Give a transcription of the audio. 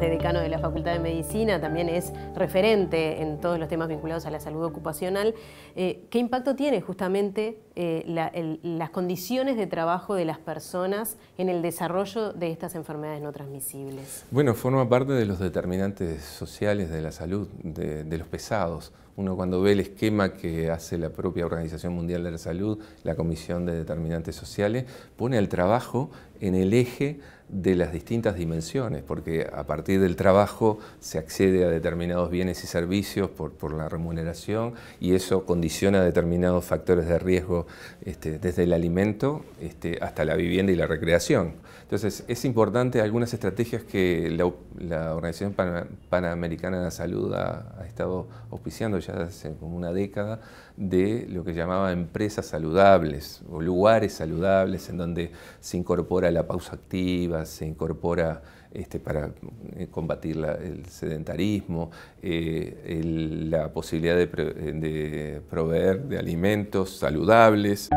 de decano de la Facultad de Medicina, también es referente en todos los temas vinculados a la salud ocupacional. Eh, ¿Qué impacto tiene justamente eh, las condiciones de trabajo de las personas en el desarrollo de estas enfermedades no transmisibles? Bueno, forma parte de los determinantes sociales de la salud, de los pesados. Uno cuando ve el esquema que hace la propia Organización Mundial de la Salud, la Comisión de Determinantes Sociales, pone al trabajo en el eje de las distintas dimensiones, porque a partir del trabajo se accede a determinados bienes y servicios por, la remuneración y eso condiciona determinados factores de riesgo este, desde el alimento este, hasta la vivienda y la recreación. Entonces es importante algunas estrategias que la, Organización Panamericana de la Salud ha, ha, estado auspiciando ya hace como una década de lo que llamaba empresas saludables o lugares saludables en donde se incorpora la pausa activa, se incorpora este, para eh, combatir el sedentarismo, eh, la posibilidad de, de proveer de alimentos saludables.